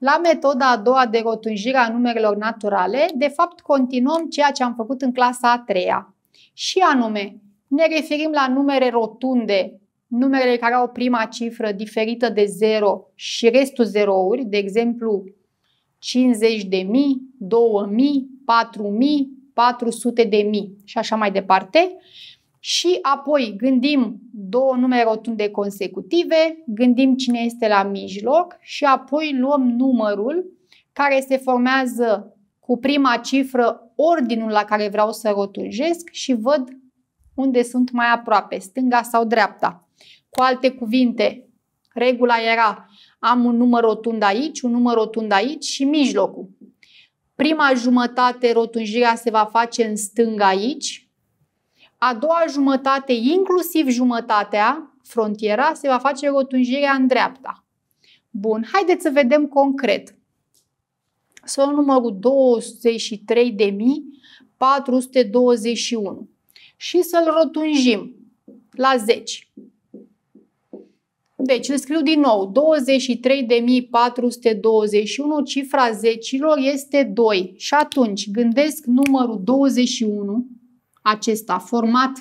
La metoda a doua de rotunjire a numerelor naturale, de fapt continuăm ceea ce am făcut în clasa a treia. Și anume, ne referim la numere rotunde, numerele care au prima cifră diferită de 0 și restul zerouri, de exemplu 50 de mii, 2000, 4000, 400 de mii și așa mai departe. Și apoi gândim două numere rotunde consecutive, gândim cine este la mijloc și apoi luăm numărul care se formează cu prima cifră ordinul la care vreau să rotunjesc și văd unde sunt mai aproape, stânga sau dreapta. Cu alte cuvinte, regula era am un număr rotund aici, un număr rotund aici și mijlocul. Prima jumătate, rotunjirea se va face în stânga aici, a doua jumătate, inclusiv jumătatea, frontiera, se va face rotunjirea în dreapta. Bun, haideți să vedem concret. Să luăm numărul 23.421 și să-l rotunjim la 10. Deci îl scriu din nou. 23.421, cifra zecilor este 2. Și atunci gândesc numărul 21, acesta format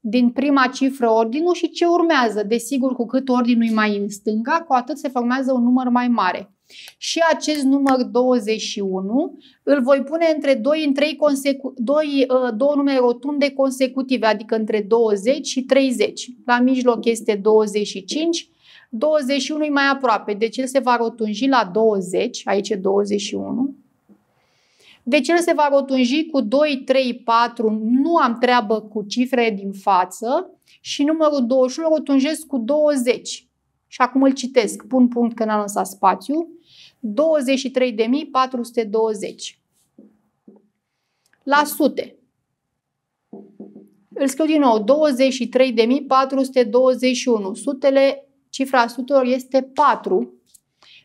din prima cifră ordinul și ce urmează. Desigur, cu cât ordinul e mai în stânga, cu atât se formează un număr mai mare. Și acest număr 21 îl voi pune între 2 în 3 consecu- 2, uh, două numere rotunde consecutive, adică între 20 și 30. La mijloc este 25, 21 e mai aproape, deci el se va rotunji la 20, aici e 21. Deci el se va rotunji cu 2, 3, 4, nu am treabă cu cifrele din față și numărul 21 rotunjesc cu 20. Și acum îl citesc, pun punct că n-am lăsat spațiu. 23.420. La sute. Îl scriu din nou, 23.421. Sutele, cifra sutelor este 4.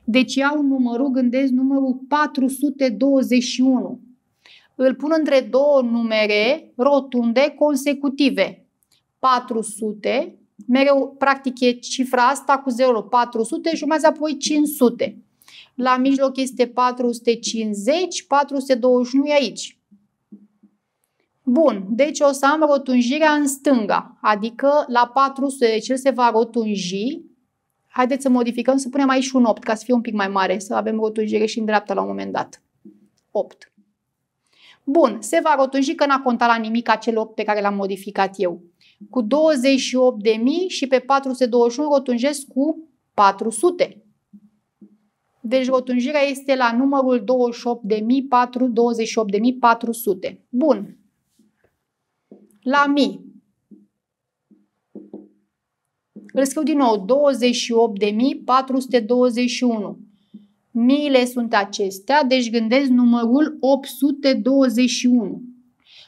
Deci iau numărul, gândesc numărul 421. Îl pun între două numere rotunde consecutive. 400 mereu practic e cifra asta cu 0, 400 și urmează apoi 500. La mijloc este 450, 421 e aici. Bun, deci o să am rotunjirea în stânga, adică la 400, deci el se va rotunji. Haideți să modificăm, să punem aici un 8, ca să fie un pic mai mare, să avem rotunjire și în dreapta la un moment dat. 8. Bun, se va rotunji că n-a contat la nimic acel 8 pe care l-am modificat eu cu 28.000 și pe 421 rotunjesc cu 400. Deci rotunjirea este la numărul 28.400. Bun. La mii. Îl scriu din nou. 28.421. Miile sunt acestea, deci gândesc numărul 821.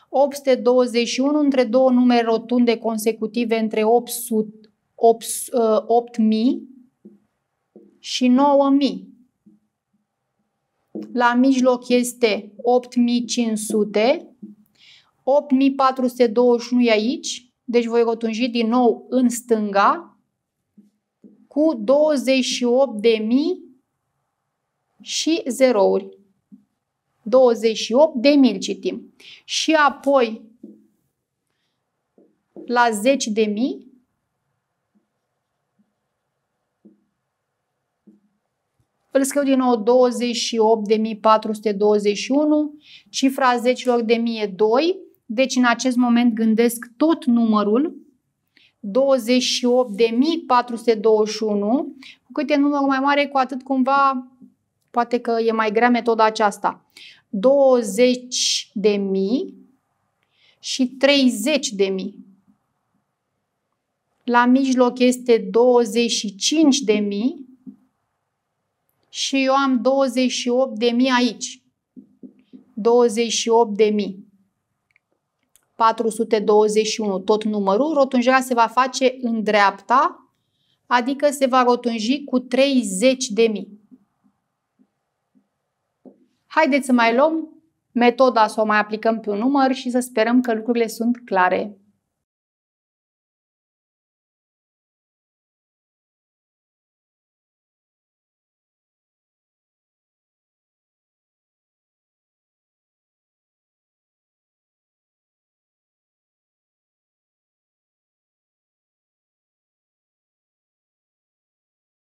821 între două numere rotunde consecutive între 800, 8, 8000 și 9000. La mijloc este 8500, 8421 e aici, deci voi rotunji din nou în stânga cu 28.000 și zerouri. 28 de mii citim. Și apoi la 10 de mii îl scriu din nou 28.421, cifra zecilor de mii e 2, deci în acest moment gândesc tot numărul 28.421, cu cât e numărul mai mare, cu atât cumva Poate că e mai grea metoda aceasta. 20 de mii și 30 de mii. La mijloc este 25 de mii și eu am 28 de mii aici. 28 de mii. 421, tot numărul, rotunjirea se va face în dreapta, adică se va rotunji cu 30 de mii. Haideți să mai luăm metoda să o mai aplicăm pe un număr și să sperăm că lucrurile sunt clare.